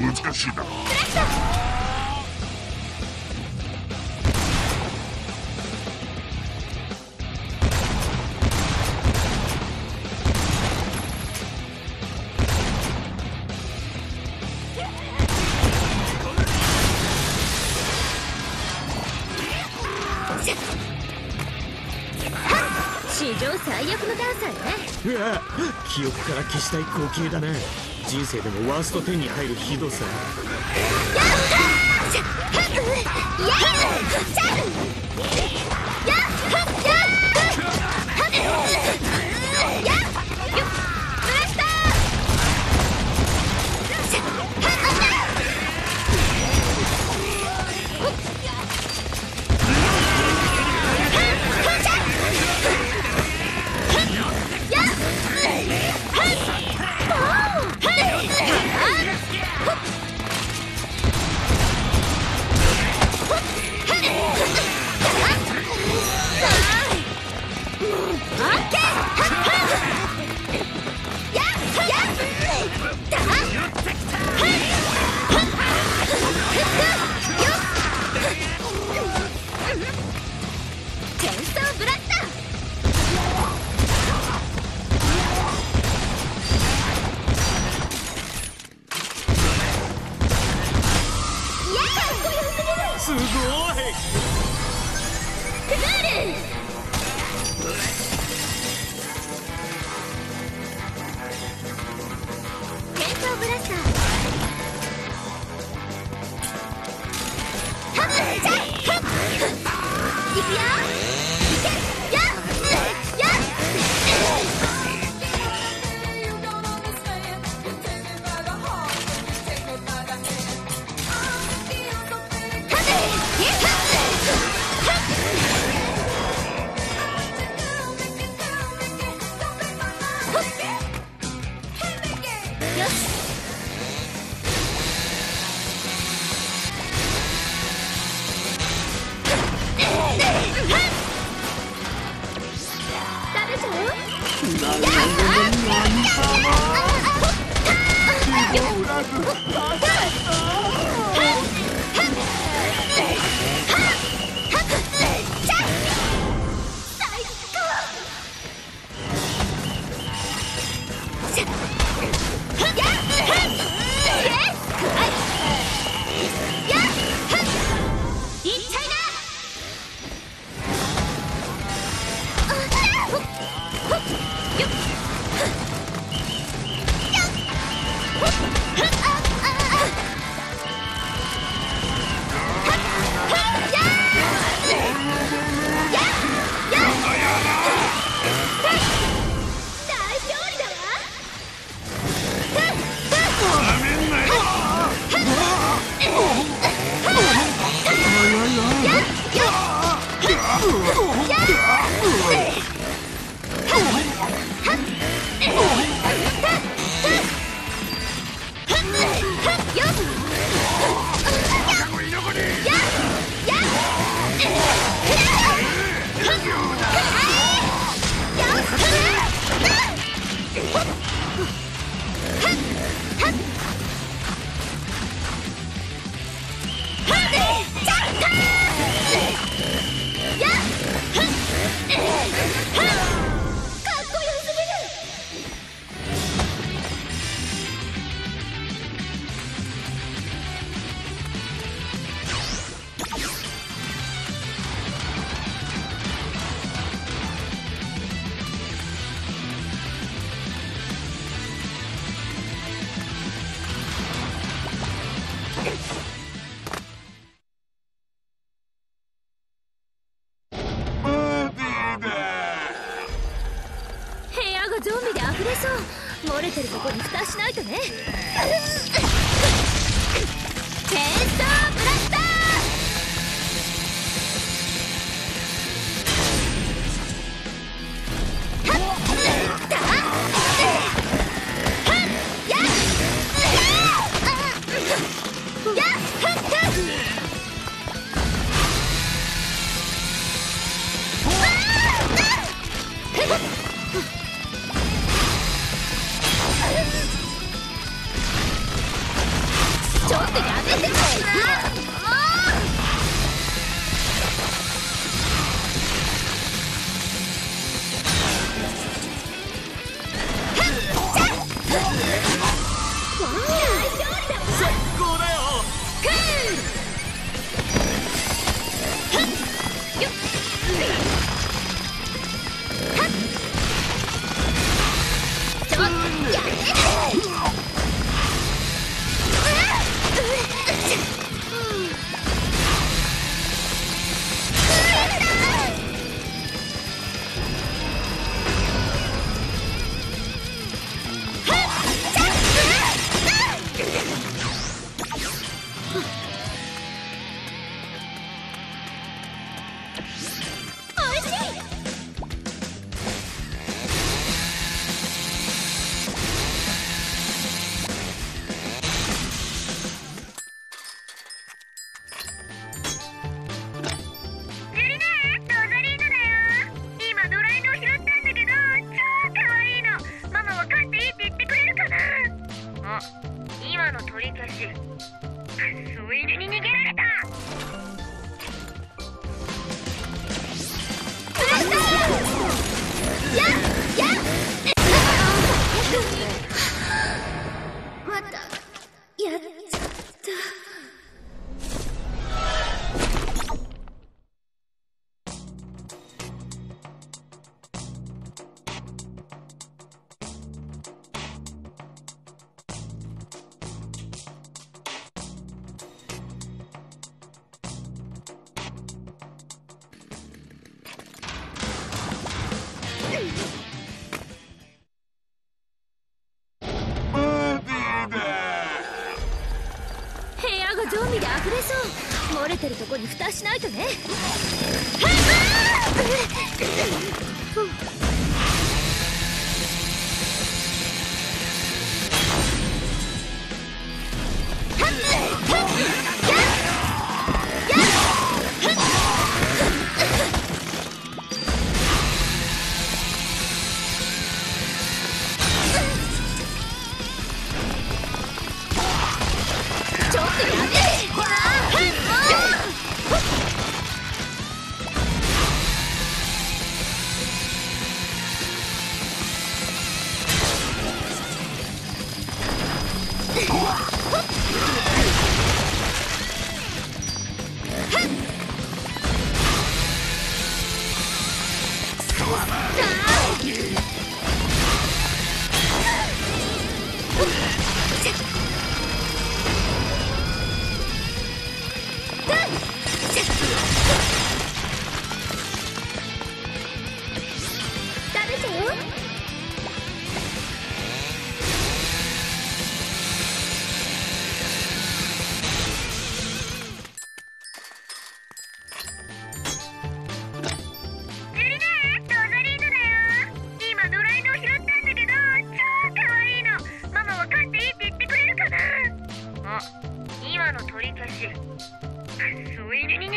難しいだろうクラッシ史上最悪のダンサーね。記憶から消したい光景だな人生でもワースト10に入るひどさ。やっ今の取り消しクソ入犬に逃げるてるとこに蓋しないとね。はっ我打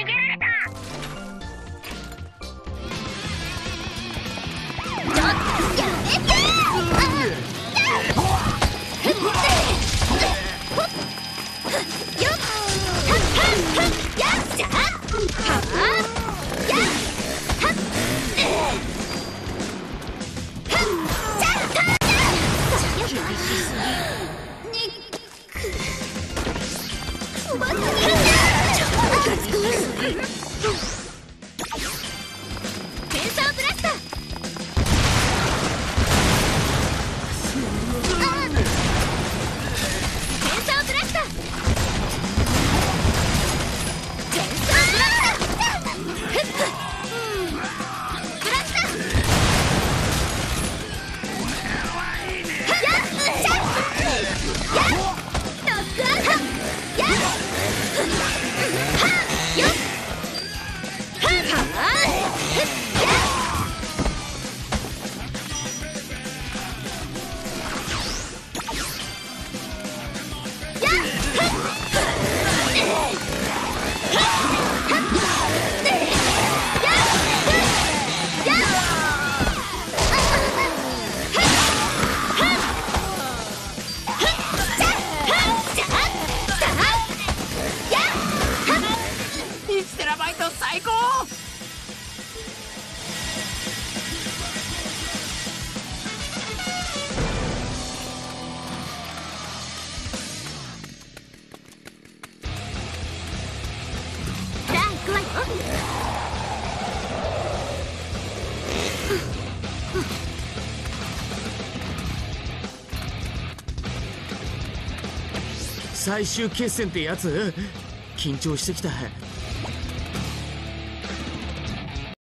げるだちょっとやめて。最終決戦ってやつ？緊張してきた。